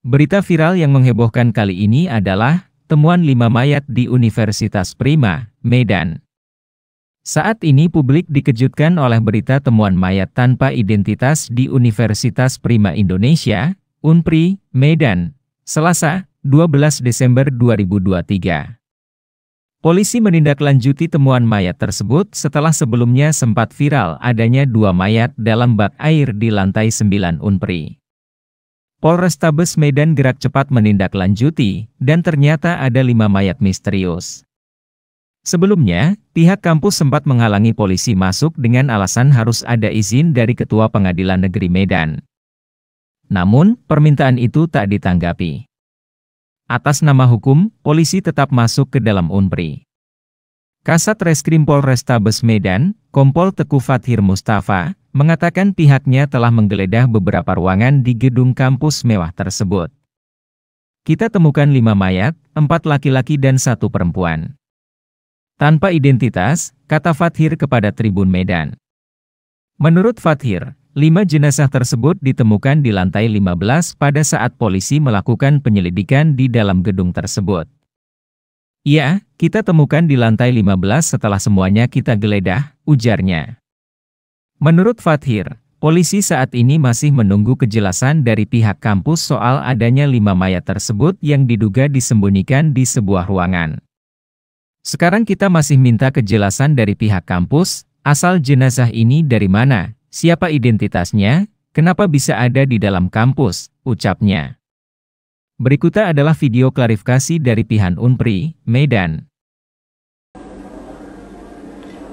Berita viral yang menghebohkan kali ini adalah temuan lima mayat di Universitas Prima, Medan. Saat ini publik dikejutkan oleh berita temuan mayat tanpa identitas di Universitas Prima Indonesia, Unpri, Medan, Selasa, 12 Desember 2023. Polisi menindaklanjuti temuan mayat tersebut setelah sebelumnya sempat viral adanya dua mayat dalam bak air di lantai 9 Unpri. Polrestabes Medan gerak cepat menindaklanjuti, dan ternyata ada lima mayat misterius. Sebelumnya, pihak kampus sempat menghalangi polisi masuk dengan alasan harus ada izin dari Ketua Pengadilan Negeri Medan. Namun, permintaan itu tak ditanggapi. Atas nama hukum, polisi tetap masuk ke dalam UNPRI. Kasat Reskrim Polrestabes Medan, Kompol Teku Fathir Mustafa, mengatakan pihaknya telah menggeledah beberapa ruangan di gedung kampus mewah tersebut. Kita temukan lima mayat, empat laki-laki dan satu perempuan. Tanpa identitas, kata Fathir kepada Tribun Medan. Menurut Fathir, lima jenazah tersebut ditemukan di lantai 15 pada saat polisi melakukan penyelidikan di dalam gedung tersebut. Ya, kita temukan di lantai 15 setelah semuanya kita geledah, ujarnya. Menurut Fathir, polisi saat ini masih menunggu kejelasan dari pihak kampus soal adanya lima mayat tersebut yang diduga disembunyikan di sebuah ruangan. Sekarang kita masih minta kejelasan dari pihak kampus, asal jenazah ini dari mana, siapa identitasnya, kenapa bisa ada di dalam kampus, ucapnya. Berikutnya adalah video klarifikasi dari pihak Unpri, Medan.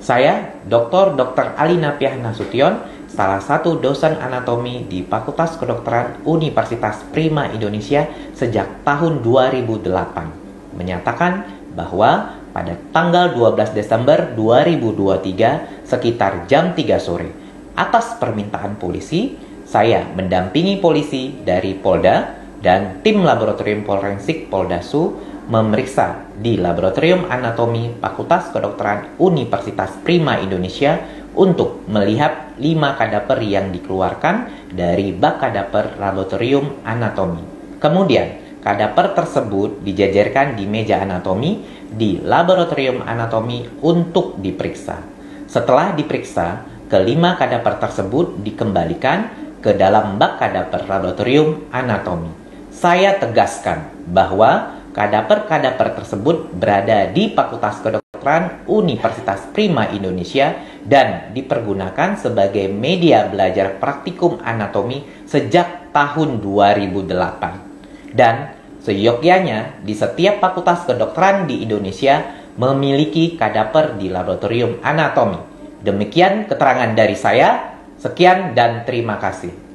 Saya, Dr. Dr. Alina Piah Nasution, salah satu dosen anatomi di Fakultas Kedokteran Universitas Prima Indonesia sejak tahun 2008, menyatakan bahwa pada tanggal 12 Desember 2023 sekitar jam 3 sore, atas permintaan polisi, saya mendampingi polisi dari Polda dan tim laboratorium forensik Poldasu memeriksa di Laboratorium Anatomi Fakultas Kedokteran Universitas Prima Indonesia untuk melihat lima kadaper yang dikeluarkan dari bak kadaper Laboratorium Anatomi. Kemudian, kadaper tersebut dijajarkan di meja anatomi di Laboratorium Anatomi untuk diperiksa. Setelah diperiksa, kelima kadaper tersebut dikembalikan ke dalam bak kadaper Laboratorium Anatomi saya tegaskan bahwa kadaper-kadaper tersebut berada di Fakultas Kedokteran Universitas Prima Indonesia dan dipergunakan sebagai media belajar praktikum anatomi sejak tahun 2008. Dan seyogyanya di setiap fakultas kedokteran di Indonesia memiliki kadaper di laboratorium anatomi. Demikian keterangan dari saya. Sekian dan terima kasih.